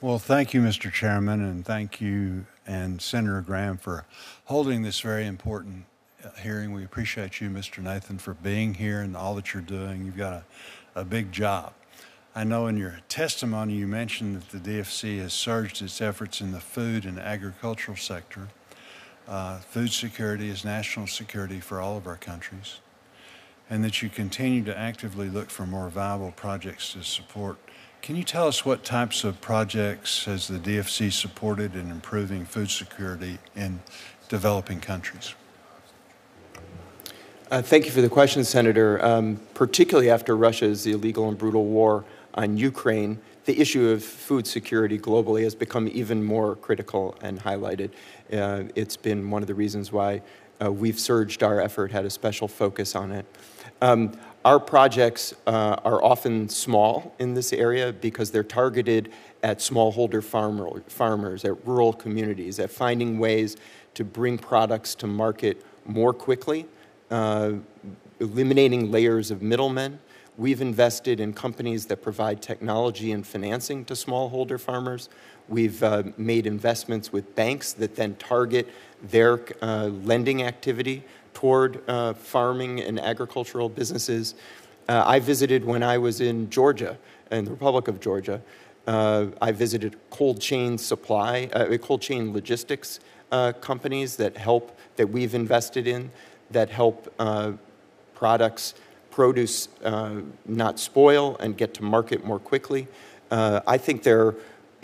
Well, thank you, Mr. Chairman, and thank you and Senator Graham for holding this very important uh, hearing. We appreciate you, Mr. Nathan, for being here and all that you're doing. You've got a, a big job. I know in your testimony you mentioned that the DFC has surged its efforts in the food and agricultural sector. Uh, food security is national security for all of our countries, and that you continue to actively look for more viable projects to support can you tell us what types of projects has the DFC supported in improving food security in developing countries? Uh, thank you for the question, Senator. Um, particularly after Russia's illegal and brutal war on Ukraine, the issue of food security globally has become even more critical and highlighted. Uh, it's been one of the reasons why uh, we've surged our effort, had a special focus on it. Um, our projects uh, are often small in this area because they're targeted at smallholder farmer, farmers, at rural communities, at finding ways to bring products to market more quickly, uh, eliminating layers of middlemen. We've invested in companies that provide technology and financing to smallholder farmers. We've uh, made investments with banks that then target their uh, lending activity toward uh, farming and agricultural businesses. Uh, I visited when I was in Georgia, in the Republic of Georgia. Uh, I visited cold chain supply, uh, cold chain logistics uh, companies that help, that we've invested in, that help uh, products, produce not spoil and get to market more quickly. I think there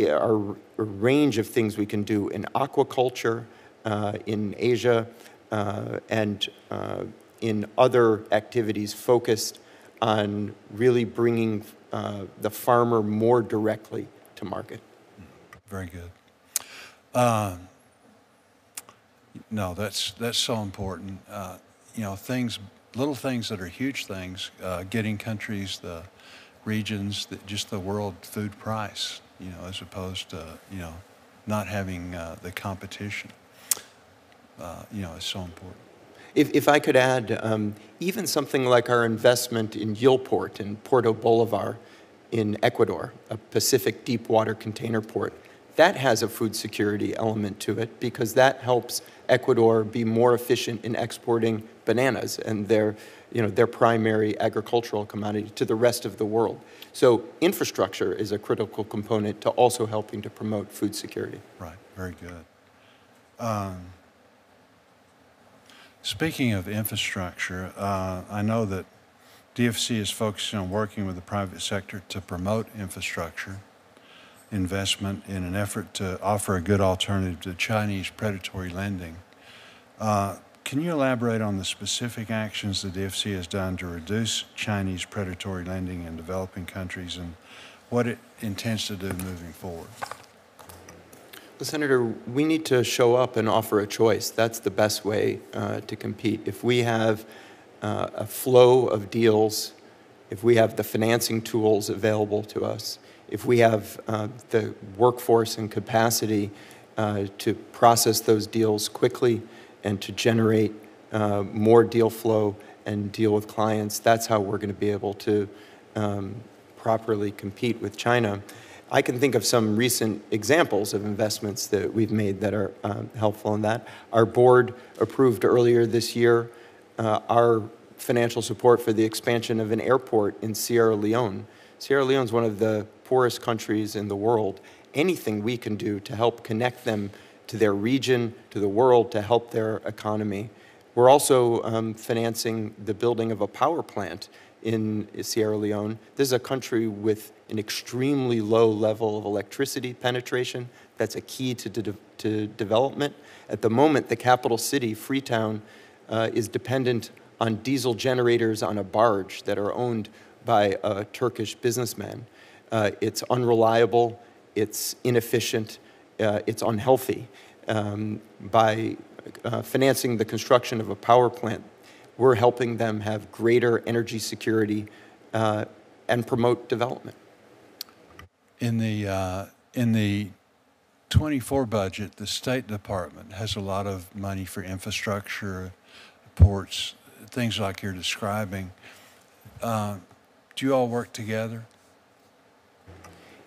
are a range of things we can do in aquaculture, in Asia, uh, and uh, in other activities focused on really bringing uh, the farmer more directly to market. Very good. Uh, no, that's that's so important. Uh, you know, things, little things that are huge things, uh, getting countries, the regions, the, just the world food price. You know, as opposed to you know, not having the competition uh, you know, is so important. If, if I could add, um, even something like our investment in Yilport in Puerto Bolivar in Ecuador, a Pacific deep water container port, that has a food security element to it because that helps Ecuador be more efficient in exporting bananas and their, you know, their primary agricultural commodity to the rest of the world. So infrastructure is a critical component to also helping to promote food security. Right, very good. Um, Speaking of infrastructure, uh, I know that DFC is focusing on working with the private sector to promote infrastructure investment in an effort to offer a good alternative to Chinese predatory lending. Uh, can you elaborate on the specific actions the DFC has done to reduce Chinese predatory lending in developing countries and what it intends to do moving forward? Senator, we need to show up and offer a choice. That's the best way uh, to compete. If we have uh, a flow of deals, if we have the financing tools available to us, if we have uh, the workforce and capacity uh, to process those deals quickly and to generate uh, more deal flow and deal with clients, that's how we're going to be able to um, properly compete with China. I can think of some recent examples of investments that we've made that are um, helpful in that. Our board approved earlier this year uh, our financial support for the expansion of an airport in Sierra Leone. Sierra Leone is one of the poorest countries in the world. Anything we can do to help connect them to their region, to the world, to help their economy. We're also um, financing the building of a power plant in Sierra Leone. This is a country with an extremely low level of electricity penetration. That's a key to, de to development. At the moment, the capital city, Freetown, uh, is dependent on diesel generators on a barge that are owned by a Turkish businessman. Uh, it's unreliable, it's inefficient, uh, it's unhealthy. Um, by uh, financing the construction of a power plant we're helping them have greater energy security uh, and promote development. In the, uh, in the 24 budget, the State Department has a lot of money for infrastructure, ports, things like you're describing. Uh, do you all work together?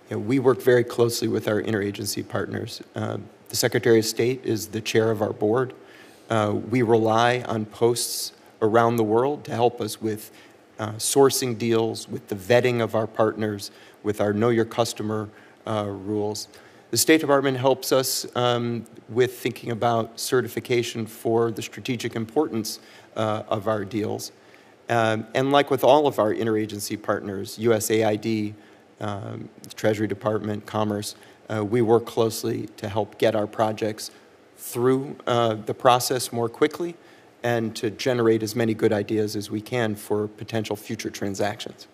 know, we work very closely with our interagency partners. Uh, the Secretary of State is the chair of our board. Uh, we rely on posts around the world to help us with uh, sourcing deals, with the vetting of our partners, with our know your customer uh, rules. The State Department helps us um, with thinking about certification for the strategic importance uh, of our deals. Um, and like with all of our interagency partners, USAID, um, Treasury Department, Commerce, uh, we work closely to help get our projects through uh, the process more quickly and to generate as many good ideas as we can for potential future transactions.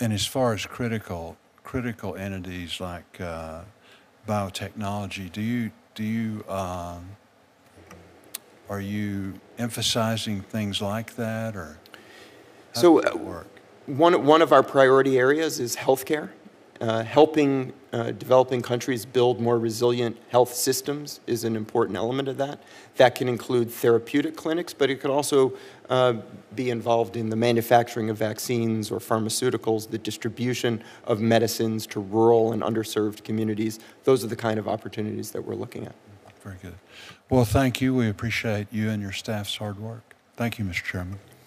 And as far as critical, critical entities like uh, biotechnology, do you, do you, um, are you emphasizing things like that, or how So, does that uh, work? One, one of our priority areas is healthcare. Uh, helping uh, developing countries build more resilient health systems is an important element of that. That can include therapeutic clinics, but it could also uh, be involved in the manufacturing of vaccines or pharmaceuticals, the distribution of medicines to rural and underserved communities. Those are the kind of opportunities that we're looking at. Very good. Well, thank you. We appreciate you and your staff's hard work. Thank you, Mr. Chairman.